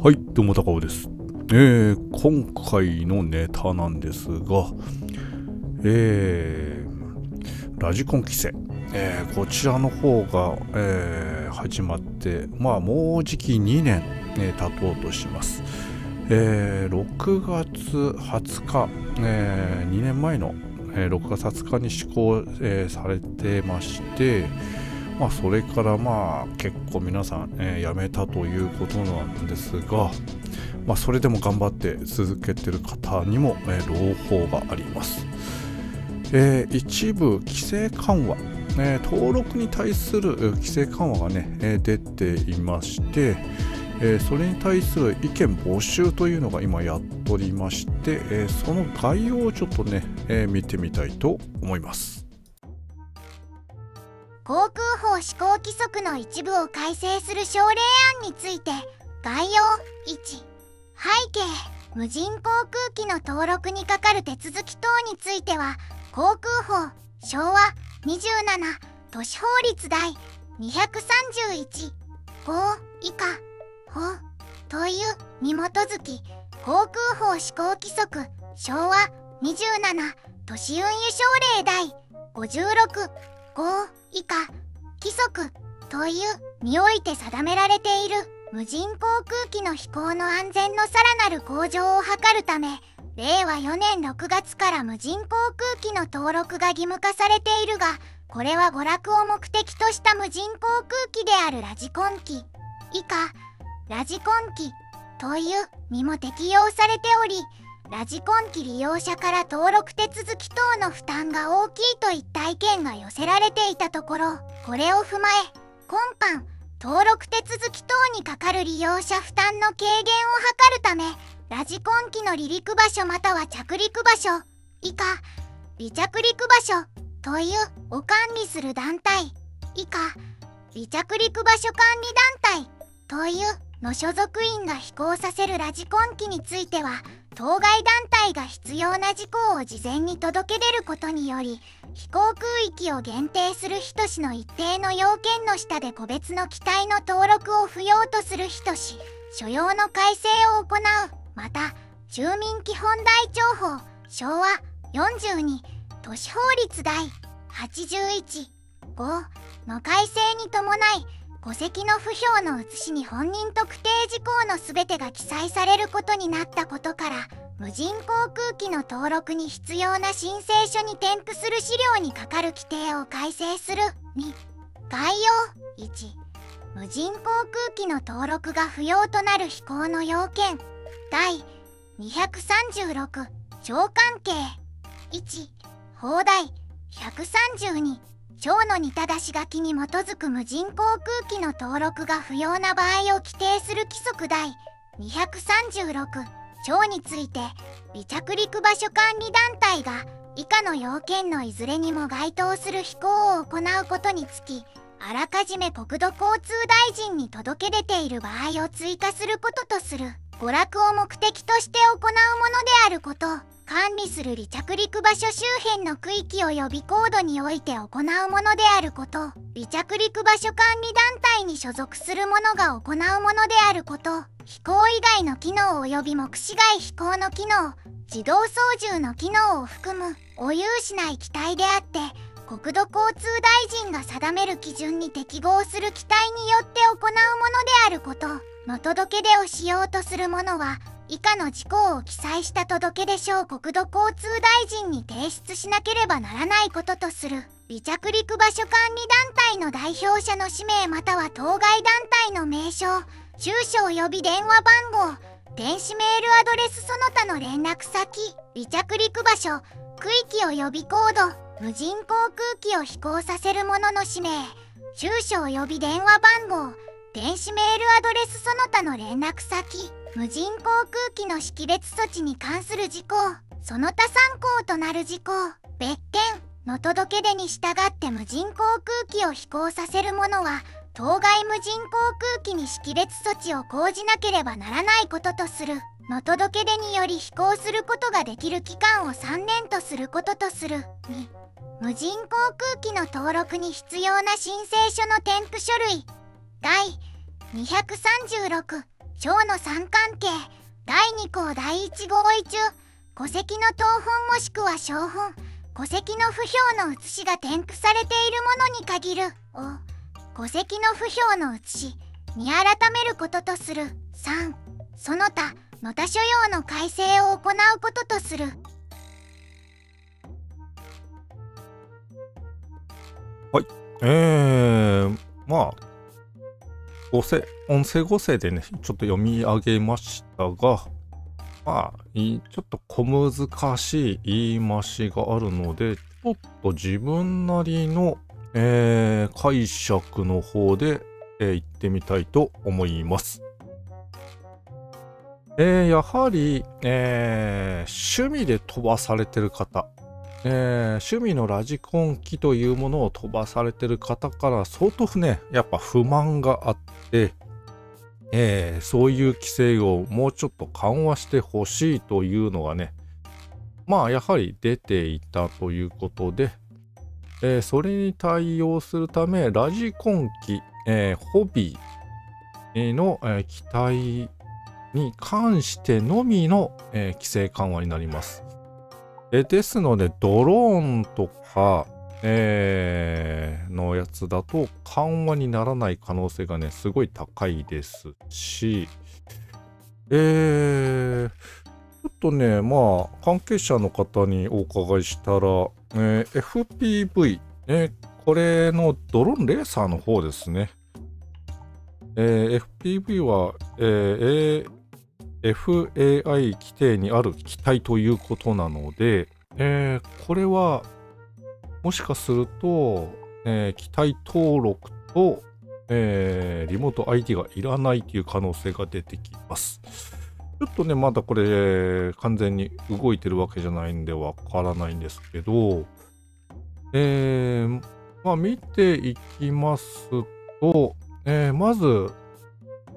はい、どうも高尾です。えー、今回のネタなんですが、えー、ラジコン規制、えーこちらの方が、えー始まって、まあ、もうじき2年、ね、経とうとします。えー6月20日、え2年前の、えー6月20日に施行、えーされてまして、まあ、それからまあ結構皆さん、えー辞めたということなんですが、まあ、それでも頑張って続けてる方にも、えー朗報があります、えー一部規制緩和、え登録に対する規制緩和がね、え出ていまして、えそれに対する意見募集というのが今やっておりまして、えその概要をちょっとね、え見てみたいと思います。航空法施行規則の一部を改正する省令案について概要1背景無人航空機の登録にかかる手続き等については航空法昭和27都市法律第231号以下法というに基づき航空法施行規則昭和27都市運輸省令第56以下規則というにおいて定められている無人航空機の飛行の安全のさらなる向上を図るため令和4年6月から無人航空機の登録が義務化されているがこれは娯楽を目的とした無人航空機であるラジコン機。以下ラジコン機というにも適用されておりラジコン機利用者から登録手続き等の負担が大きいといった意見が寄せられていたところこれを踏まえ今般登録手続き等にかかる利用者負担の軽減を図るためラジコン機の離陸場所または着陸場所以下離着陸場所というを管理する団体以下離着陸場所管理団体というの所属員が飛行させるラジコン機については当該団体が必要な事項を事前に届け出ることにより飛行空域を限定する人しの一定の要件の下で個別の機体の登録を不要とする人し所要の改正を行うまた住民基本台帳法昭和42都市法律第81号の改正に伴い戸籍の不評の写しに本人特定事項のすべてが記載されることになったことから無人航空機の登録に必要な申請書に添付する資料にかかる規定を改正する。2概要。1無人航空機の登録が不要となる飛行の要件。第236長関係。1法題132章の似た出し書きに基づく無人航空機の登録が不要な場合を規定する規則第236章について離着陸場所管理団体が以下の要件のいずれにも該当する飛行を行うことにつきあらかじめ国土交通大臣に届け出ている場合を追加することとする。娯楽を目的として行うものであること。管理する離着陸場所周辺の区域及び高度において行うものであること。離着陸場所管理団体に所属する者が行うものであること。飛行以外の機能及び目視外飛行の機能。自動操縦の機能を含む。お有しない機体であって国土交通大臣が定める基準に適合する機体によって行うものであること。の届け出をしようとする者は以下の事項を記載した届け出書を国土交通大臣に提出しなければならないこととする。離着陸場所管理団体の代表者の氏名または当該団体の名称住所及び電話番号電子メールアドレスその他の連絡先離着陸場所区域及びコード無人航空機を飛行させる者の氏名住所及び電話番号電子メールアドレスその他の連絡先。無人航空機の識別措置に関する事項その他参考となる事項別件の届け出に従って無人航空機を飛行させる者は当該無人航空機に識別措置を講じなければならないこととする。の届け出により飛行することができる期間を3年とすることとする。2無人航空機の登録に必要な申請書の添付書類。第236小の三関係第2項第1合意中戸籍の謄本もしくは小本戸籍の不評の写しが添付されているものに限る。を戸籍の不評の写しに改めることとする。3その他の他所要の改正を行うこととする。はい。えー、まあ、合成、音声合成でね、ちょっと読み上げましたが、まあ、ちょっと小難しい言い回しがあるので、ちょっと自分なりの、えー、解釈の方で、えー、言ってみたいと思います。えー、やはり、えー、趣味で飛ばされてる方、えー、趣味のラジコン機というものを飛ばされてる方から相当ね、やっぱ不満があって、えー、そういう規制をもうちょっと緩和してほしいというのがね、まあやはり出ていたということで、えー、それに対応するため、ラジコン機、えー、ホビーの、えー、機体に関してのみの、えー、規制緩和になります。えですので、ドローンとか、えー、のやつだと緩和にならない可能性がね、すごい高いですし、えー、ちょっとね、まあ、関係者の方にお伺いしたら、えー、FPV、ね、これのドローンレーサーの方ですね。えー、FPV は、えー、FAI 規定にある機体ということなので、えー、これはもしかすると、えー、機体登録と、えー、リモート ID がいらないという可能性が出てきます。ちょっとね、まだこれ、完全に動いてるわけじゃないんでわからないんですけど、えー、まあ見ていきますと、えー、まず、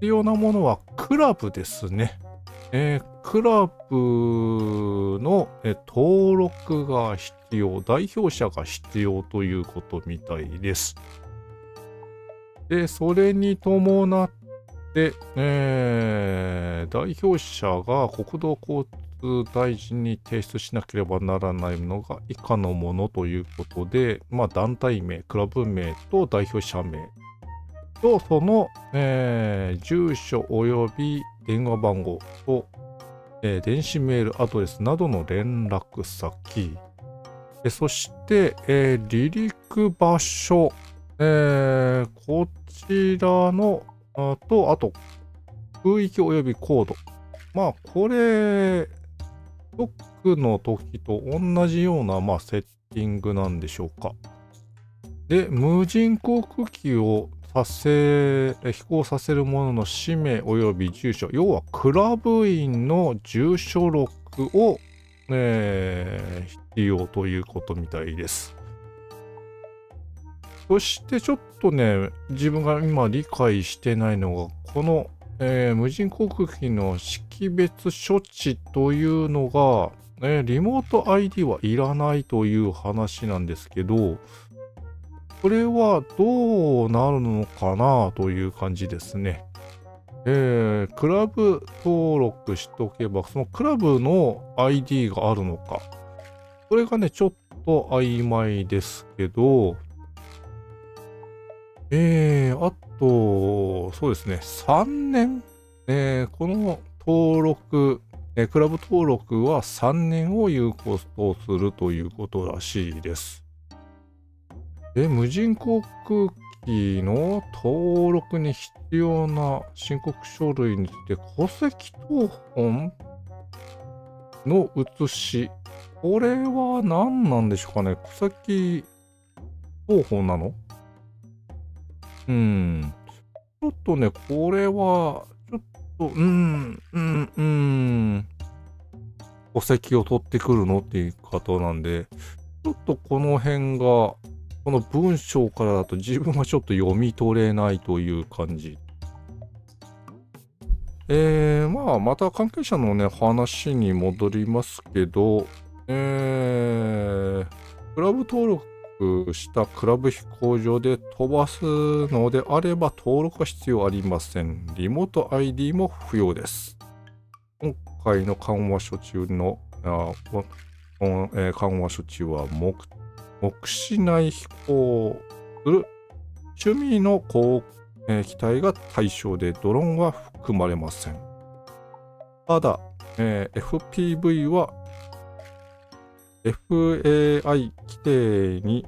必要なものはクラブですね。えー、クラブの、え登録が必要、代表者が必要ということみたいです。で、それに伴って、えー、代表者が国土交通大臣に提出しなければならないのが以下のものということで、まあ、団体名、クラブ名と代表者名と、その、えー、住所及び電話番号と、えー、電子メールアドレスなどの連絡先、えそして、えー、離陸場所、えー、こちらのあと、あと、空域及びコード。まあ、これ、ロックの時と同じような、まあ、セッティングなんでしょうか。で、無人航空機をさせ、飛行させる者の氏名及び住所、要はクラブ員の住所録を、えー、必要ということみたいです。そしてちょっとね、自分が今理解してないのが、この、えー、無人航空機の識別処置というのが、え、リモート ID はいらないという話なんですけど、これはどうなるのかなという感じですね。えー、クラブ登録しとけば、そのクラブの ID があるのか。これがね、ちょっと曖昧ですけど、えー、あと、そうですね、3年、えー、この登録、えー、クラブ登録は3年を有効とするということらしいです。え、無人航空機の登録に必要な申告書類について、戸籍謄本？の写し。これは何なんでしょうかね？戸籍謄本なの？うん。ちょっとね、これは、ちょっと、うん、うん、うん。戸籍を取ってくるの？っていう方なんで、ちょっとこの辺がこの文章からだと自分はちょっと読み取れないという感じ。えー、まあ、また関係者のね、話に戻りますけど、えー、クラブ登録したクラブ飛行場で飛ばすのであれば登録は必要ありません。リモート ID も不要です。今回の緩和処置のあ、えー、緩和処置は目的目視内飛行する趣味の航、え、機体が対象でドローンは含まれません。ただ、えー、FPV は FAI 規定に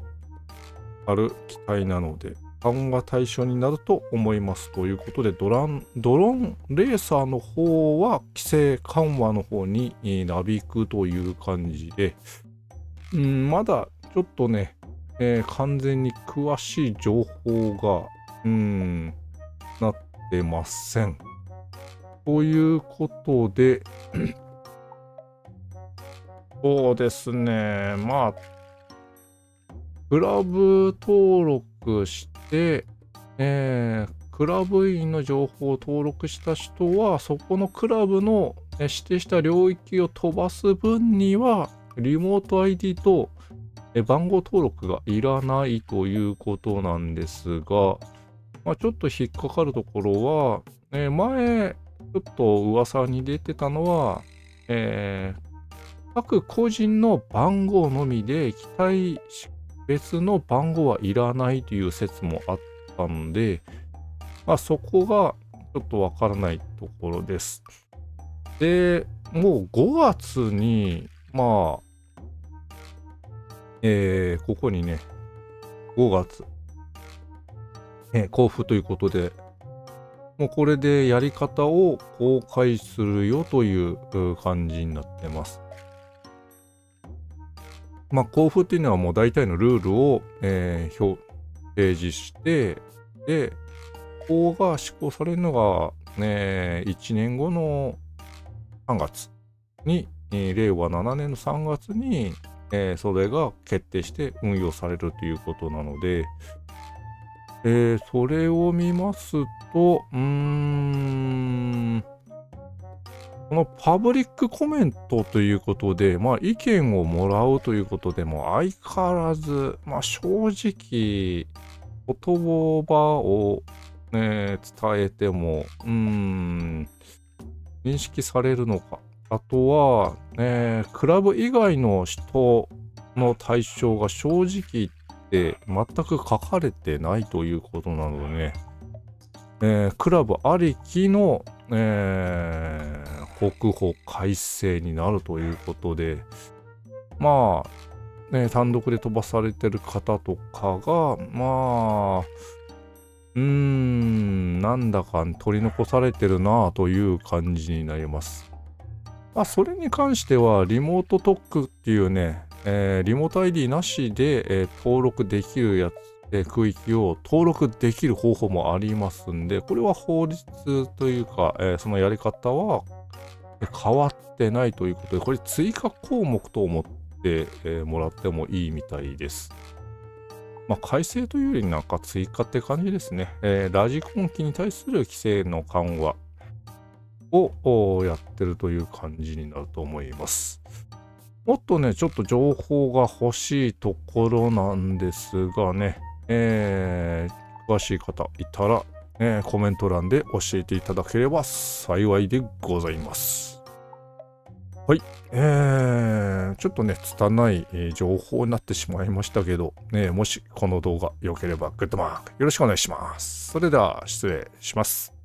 ある機体なので緩和対象になると思いますということでドランドローンレーサーの方は規制緩和の方になびくという感じで、うん、まだちょっとね、えー、完全に詳しい情報が、うん、なってません。ということで そうですね。まあ、クラブ登録して、えー、クラブ員の情報を登録した人は、そこのクラブの指定した領域を飛ばす分には、リモート ID とえ番号登録がいらないということなんですが、まあ、ちょっと引っかかるところは、えー、前、ちょっと噂に出てたのは、えー、各個人の番号のみで機体別の番号はいらないという説もあったので、まあ、そこがちょっとわからないところです。で、もう5月に、まあ、えー、ここにね、5月、えー、交付ということで、もうこれでやり方を公開するよという感じになってます。まあ、交付っていうのはもう大体のルールを、えー、表提示して、で、法が施行されるのが、ね、1年後の3月に、令和7年の3月に、えー、それが決定して運用されるということなので、えー、それを見ますと、うーん、このパブリックコメントということで、まあ、意見をもらうということでも相変わらず、まあ、正直、言葉を、ね、伝えても、うーん、認識されるのか。あとは、ね、クラブ以外の人の対象が正直言って全く書かれてないということなのでね、えー、クラブありきの、えー、国保改正になるということで、まあ、ね、単独で飛ばされてる方とかが、まあ、うーん、なんだか取り残されてるなという感じになります。まあ、それに関しては、リモート特区っていうね、えー、リモート ID なしで、えー、登録できるやつ、えー、区域を登録できる方法もありますんで、これは法律というか、えそのやり方は変わってないということで、これ追加項目と思って、え、もらってもいいみたいです。まあ、改正というよりなんか追加って感じですね。え、ラジコン機に対する規制の緩和をやってるという感じになると思います。もっとね、ちょっと情報が欲しいところなんですがね、えー、詳しい方いたら、えー、コメント欄で教えていただければ幸いでございます。はい。えー、ちょっとね、拙い、えー、情報になってしまいましたけど、ね、もしこの動画良ければグッドマークよろしくお願いします。それでは失礼します。